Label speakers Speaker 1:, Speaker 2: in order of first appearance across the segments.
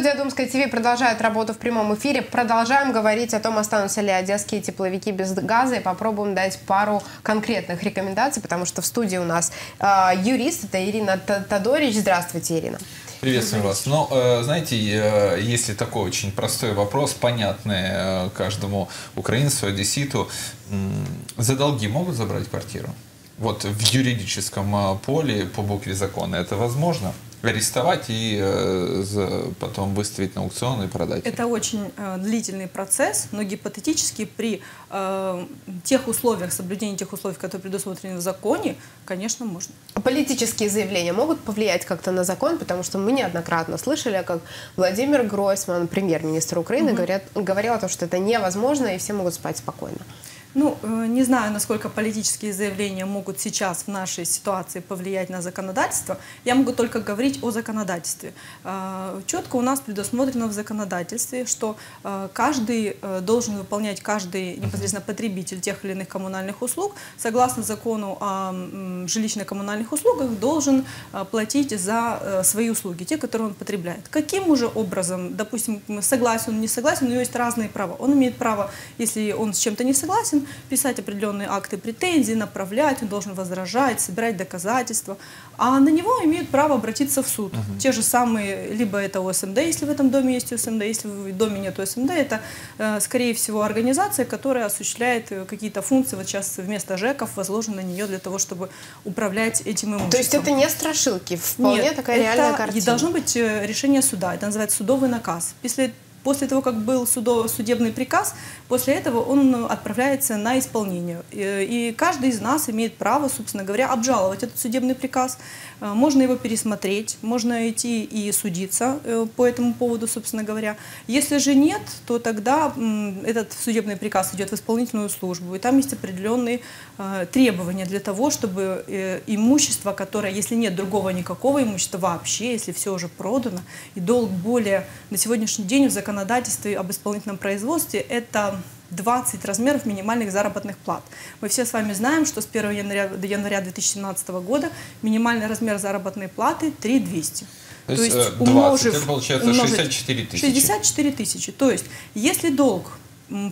Speaker 1: Студия Думская ТВ продолжает работу в прямом эфире. Продолжаем говорить о том, останутся ли одесские тепловики без газа. И попробуем дать пару конкретных рекомендаций, потому что в студии у нас э, юрист, это Ирина Тодорич. Здравствуйте, Ирина.
Speaker 2: Приветствую вас. Ну, э, знаете, э, если такой очень простой вопрос, понятный э, каждому украинцу, одесситу, за долги могут забрать квартиру? Вот в юридическом поле по букве закона это возможно? Арестовать и э, потом выставить на аукцион и продать.
Speaker 3: Это очень э, длительный процесс, но гипотетически при э, тех условиях, соблюдении тех условий, которые предусмотрены в законе, конечно, можно.
Speaker 1: Политические заявления могут повлиять как-то на закон, потому что мы неоднократно слышали, как Владимир Гройсман, премьер-министр Украины, угу. говорят, говорил о том, что это невозможно и все могут спать спокойно.
Speaker 3: Ну, э, не знаю, насколько политические заявления могут сейчас в нашей ситуации повлиять на законодательство. Я могу только говорить о законодательстве. Э, четко у нас предусмотрено в законодательстве, что э, каждый должен выполнять, каждый непосредственно потребитель тех или иных коммунальных услуг, согласно закону о жилищно-коммунальных услугах, должен платить за свои услуги, те, которые он потребляет. Каким уже образом, допустим, согласен, не согласен, у него есть разные права. Он имеет право, если он с чем-то не согласен, писать определенные акты претензий, направлять, он должен возражать, собирать доказательства. А на него имеют право обратиться в суд. Угу. Те же самые, либо это ОСМД, если в этом доме есть ОСМД, если в доме нет ОСМД, это, э, скорее всего, организация, которая осуществляет э, какие-то функции, вот сейчас вместо ЖЭКов возложены на нее для того, чтобы управлять этим имуществом.
Speaker 1: То есть это не страшилки, вполне
Speaker 3: нет,
Speaker 1: такая реальная картина?
Speaker 3: это должно быть э, решение суда, это называется судовый наказ. После После того, как был судебный приказ, после этого он отправляется на исполнение. И каждый из нас имеет право, собственно говоря, обжаловать этот судебный приказ. Э, можно его пересмотреть, можно идти и судиться э, по этому поводу, собственно говоря. Если же нет, то тогда этот судебный приказ идет в исполнительную службу, и там есть определенные э, требования для того, чтобы имущество, которое, если нет другого никакого имущества вообще, если все уже продано, и долг более на сегодняшний день в законодательстве об исполнительном производстве, это 20 размеров минимальных заработных плат. Мы все с вами знаем, что с 1 января до января 2017 года минимальный размер заработной платы 3 200.
Speaker 2: То, То есть, 20, э, умножив, это получается умножить 64 тысячи.
Speaker 3: 64 тысячи. То есть, если долг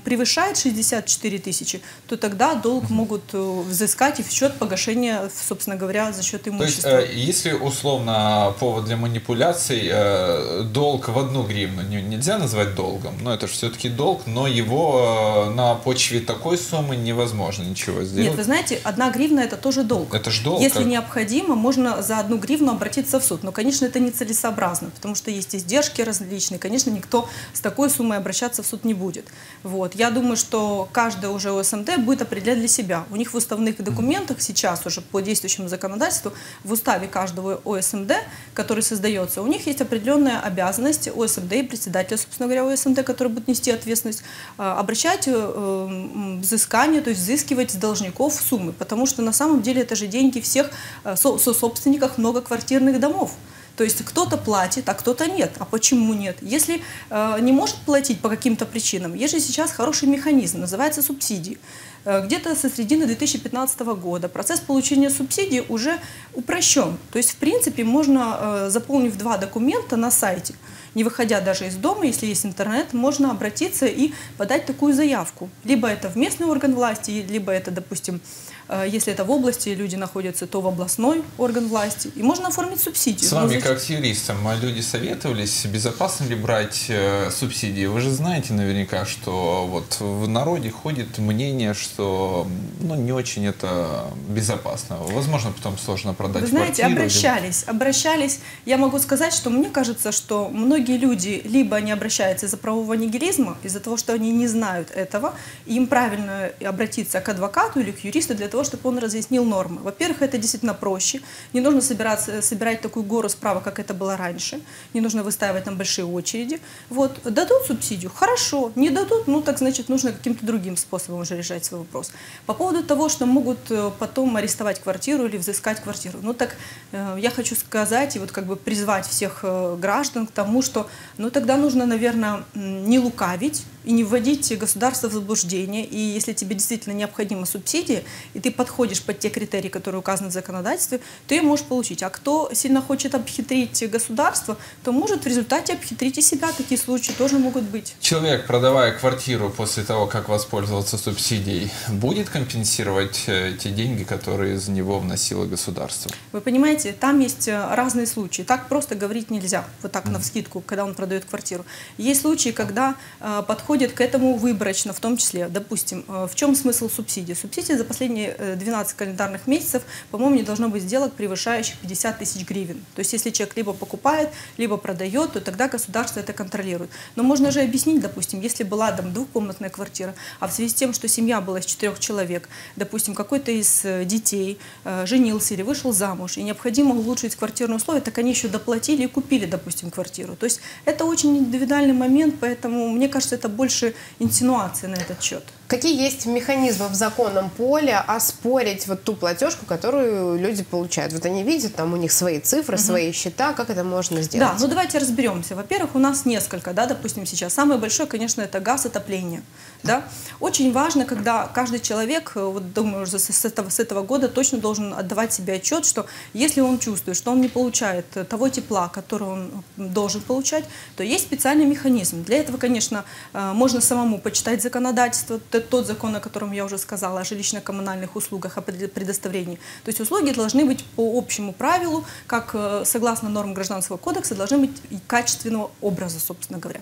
Speaker 3: превышает 64 тысячи, то тогда долг могут э, взыскать и в счет погашения, собственно говоря, за счет имущества.
Speaker 2: То есть, э, если условно повод для манипуляций, э, долг в одну гривну нельзя назвать долгом, но это же все-таки долг, но его на почве такой суммы невозможно ничего сделать.
Speaker 3: Нет, вы знаете, одна гривна это тоже долг.
Speaker 2: Это же долг.
Speaker 3: Если как... необходимо, можно за одну гривну обратиться в суд, но, конечно, это нецелесообразно, потому что есть издержки различные, конечно, никто с такой суммой обращаться в суд не будет. Вот. Я думаю, что каждая уже ОСМД будет определять для себя. У них в уставных документах сейчас уже по действующему законодательству, в уставе каждого ОСМД, который создается, у них есть определенная обязанность ОСМД и председателя, собственно говоря, ОСМД, который будет нести ответственность, а, обращать э, взыскание, то есть взыскивать с должников суммы, потому что на самом деле это же деньги всех э, собственников многоквартирных домов. То есть кто-то платит, а кто-то нет. А почему нет? Если э, не может платить по каким-то причинам, есть же сейчас хороший механизм, называется субсидии. Э, Где-то со середины 2015 года процесс получения субсидий уже упрощен. То есть, в принципе, можно, э, заполнив два документа на сайте, не выходя даже из дома, если есть интернет, можно обратиться и подать такую заявку. Либо это в местный орган власти, либо это, допустим, Э, если это в области люди находятся, то в областной орган власти. И можно оформить субсидию.
Speaker 2: С вами, как с юристом, люди советовались, безопасно ли брать субсидии? Вы же знаете наверняка, что вот в народе ходит мнение, что ну, не очень это безопасно. Возможно, потом сложно продать
Speaker 3: Вы знаете,
Speaker 2: квартиру,
Speaker 3: обращались,
Speaker 2: или...
Speaker 3: обращались. Я могу сказать, что мне кажется, что многие люди либо не обращаются из-за правового нигилизма, из-за того, что они не знают этого, им правильно обратиться к адвокату или к юристу для того, чтобы он разъяснил нормы. Во-первых, это действительно проще. Не нужно собираться, собирать такую гору справок, как это было раньше. Не нужно выстаивать там большие очереди. Вот. Дадут субсидию? Хорошо. Не дадут? Ну, так значит, нужно каким-то другим способом уже решать свой вопрос. По поводу того, что могут э, потом арестовать квартиру или взыскать квартиру. Ну, так э, я хочу сказать и вот как бы призвать всех э, граждан к тому, что, ну, тогда нужно, наверное, не лукавить, и не вводить государство в заблуждение. И если тебе действительно необходима субсидия, и ты подходишь под те критерии, которые указаны в законодательстве, то ее можешь получить. А кто сильно хочет обхитрить государство, то может в результате обхитрить и себя. Такие случаи тоже могут быть.
Speaker 2: Человек, продавая квартиру после того, как воспользовался субсидией, будет компенсировать э, те деньги, которые за него вносило государство?
Speaker 3: Вы понимаете, там есть э, разные случаи. Так просто говорить нельзя, вот так mm -hmm. на вскидку, когда он продает квартиру. Есть случаи, когда э, подходит к этому выборочно, в том числе, допустим, э, в чем смысл субсидии? Субсидия за последние 12 э, календарных месяцев, по-моему, не должно быть сделок, превышающих 50 тысяч гривен. То есть, если человек либо покупает, либо продает, то тогда государство это контролирует. Но можно же объяснить, допустим, если была там двухкомнатная квартира, а в связи с тем, что семья была из четырех человек, допустим, какой-то из э, детей женился или вышел замуж, и необходимо улучшить квартирные условия, так они еще доплатили и купили, допустим, квартиру. То есть это очень индивидуальный момент, поэтому мне кажется, это больше инсинуации на этот счет.
Speaker 1: Какие есть механизмы в законном поле оспорить вот ту платежку, которую люди получают? Вот они видят, там у них свои цифры, угу. свои счета, как это можно сделать?
Speaker 3: Да, ну давайте разберемся. Во-первых, у нас несколько, да, допустим, сейчас. Самое большое, конечно, это газ, отопление. Да? Очень важно, когда каждый человек, вот думаю, уже с этого, с этого года точно должен отдавать себе отчет, что если он чувствует, что он не получает того тепла, который он должен получать, то есть специальный механизм. Для этого, конечно, э, можно самому почитать законодательство, тот закон, о котором я уже сказала, о жилищно-коммунальных услугах, о предоставлении. То есть услуги должны быть по общему правилу, как согласно нормам Гражданского кодекса, должны быть качественного образа, собственно говоря.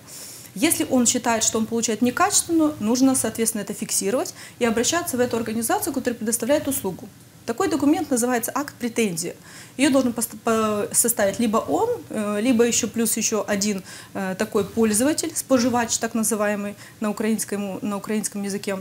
Speaker 3: Если он считает, что он получает некачественную, нужно, соответственно, это фиксировать и обращаться в эту организацию, которая предоставляет услугу. Такой документ называется акт претензии. Ее должен составить либо он, э, либо еще плюс еще один э, такой пользователь, споживач так называемый на украинском, на украинском языке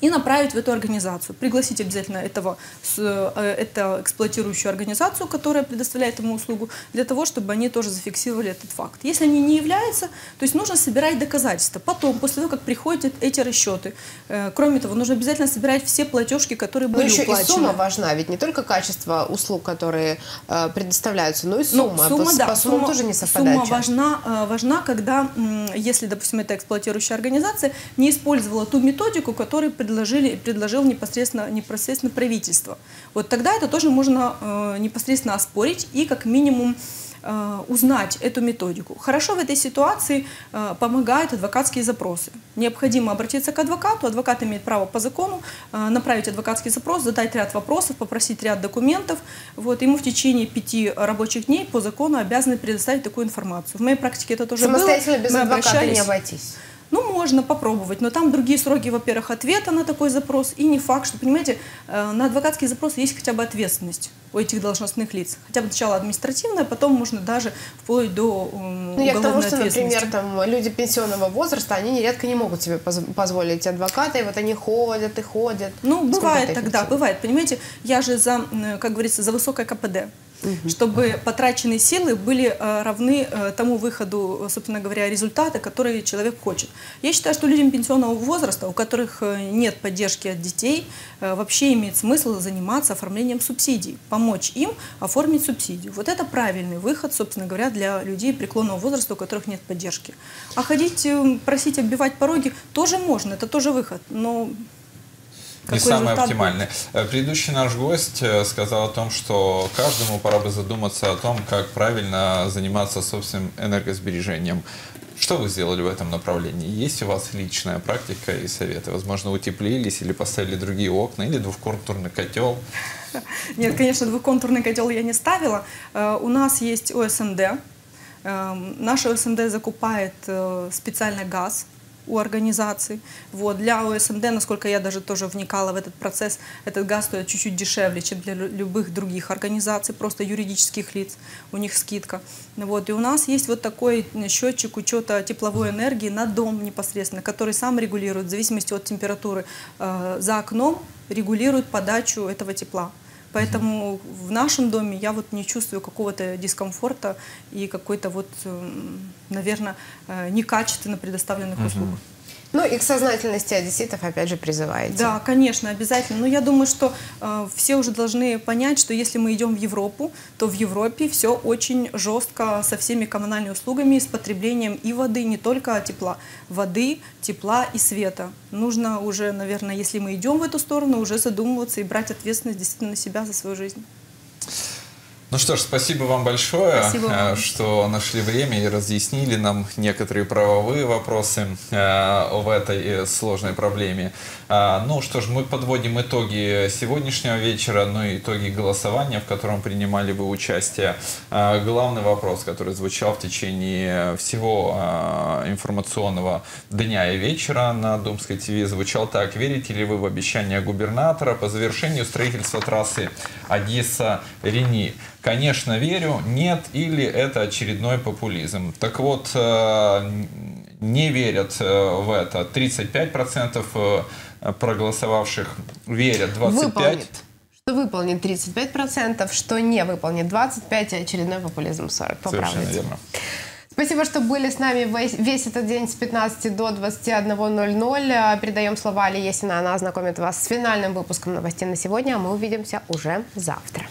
Speaker 3: и направить в эту организацию. Пригласить обязательно этого, э, это эксплуатирующую организацию, которая предоставляет ему услугу, для того, чтобы они тоже зафиксировали этот факт. Если они не являются, то есть нужно собирать доказательства. Потом, после того, как приходят эти расчеты, э, кроме того, нужно обязательно собирать все платежки, которые были
Speaker 1: но еще
Speaker 3: уплачены.
Speaker 1: и сумма важна, ведь не только качество услуг, которые э, предоставляются, но и ну, сумма.
Speaker 3: Ну, сумма,
Speaker 1: по,
Speaker 3: да,
Speaker 1: по
Speaker 3: сумма,
Speaker 1: тоже не совпадает.
Speaker 3: Сумма важна, важна, когда, если, допустим, эта эксплуатирующая организация не использовала ту методику, которую предложили, предложил непосредственно, непосредственно правительство. Вот тогда это тоже можно э, непосредственно оспорить и как минимум э, узнать эту методику. Хорошо в этой ситуации э, помогают адвокатские запросы. Необходимо обратиться к адвокату, адвокат имеет право по закону э, направить адвокатский запрос, задать ряд вопросов, попросить ряд документов. Вот, ему в течение пяти рабочих дней по закону обязаны предоставить такую информацию. В моей практике это тоже
Speaker 1: Самостоятельно
Speaker 3: было.
Speaker 1: без Мы адвоката не обойтись.
Speaker 3: Ну, можно попробовать, но там другие сроки, во-первых, ответа на такой запрос, и не факт, что, понимаете, э, на адвокатский запрос есть хотя бы ответственность у этих должностных лиц. Хотя бы сначала административная, потом можно даже вплоть до
Speaker 1: ну, я к тому, что, например, там, люди пенсионного возраста, они нередко не могут себе позволить адвоката, и вот они ходят и ходят.
Speaker 3: Ну, бывает тогда, бывает. Понимаете, я же за, как говорится, за высокое КПД угу. чтобы потраченные силы были э, равны э, тому выходу, собственно говоря, результата, который человек хочет. Я считаю, что людям пенсионного возраста, у которых э, нет поддержки от детей, вообще имеет смысл заниматься оформлением субсидий, помочь им оформить субсидию. Вот это правильный выход, собственно говоря, для людей преклонного возраста, у которых нет поддержки. А ходить, просить оббивать пороги тоже можно, это тоже выход, но
Speaker 2: не самый оптимальный. Будет? Предыдущий наш гость э, сказал о том, что каждому пора бы задуматься о том, как правильно заниматься собственным энергосбережением. Что вы сделали в этом направлении? Есть у вас личная практика и советы? Возможно, утеплились или поставили другие окна, или двухконтурный котел?
Speaker 3: Нет, конечно, двухконтурный котел я не ставила. Э, у нас есть ОСНД. Эм, Наша ОСНД закупает э, специальный газ у организаций. Вот. Для ОСМД, насколько я даже тоже вникала в этот процесс, этот газ стоит чуть-чуть дешевле, чем для любых других организаций, просто юридических лиц, у них скидка. Вот. И у нас есть вот такой счетчик учета тепловой энергии на дом непосредственно, который сам регулирует в зависимости от температуры э, за окном, регулирует подачу этого тепла. Поэтому в нашем доме я вот не чувствую какого-то дискомфорта и какой-то вот, эм, наверное, э, некачественно предоставленных услуг.
Speaker 1: Ну и к сознательности одесситов опять же призываете.
Speaker 3: Да, конечно, обязательно. Но я думаю, что э, все уже должны понять, что если мы идем в Европу, то в Европе все очень жестко со всеми коммунальными услугами, с потреблением и воды, не только тепла, воды, тепла и света. Нужно уже, наверное, если мы идем в эту сторону, уже задумываться и брать ответственность действительно на себя за свою жизнь.
Speaker 2: Ну что ж, спасибо вам большое,
Speaker 3: Спасибо вам.
Speaker 2: э, что нашли время и разъяснили нам некоторые правовые вопросы э, в этой э, сложной проблеме. Ну что ж, мы подводим итоги сегодняшнего вечера, ну и итоги голосования, в котором принимали вы участие. Главный вопрос, который звучал в течение всего информационного дня и вечера на Думской ТВ, звучал так. Верите ли вы в обещание губернатора по завершению строительства трассы Одесса-Рени? Конечно, верю, нет, или это очередной популизм. Так вот, э, не верят э, в это 35% э, проголосовавших, верят 25%.
Speaker 1: Выполнит. Что выполнит 35%, что не выполнит 25%, и очередной популизм 40%.
Speaker 2: Совершенно верно.
Speaker 1: Спасибо, что были с нами весь, этот день с 15 до 21.00. А, Передаем слова Алиесина. Она ознакомит вас с финальным выпуском новостей на сегодня, а мы увидимся уже завтра.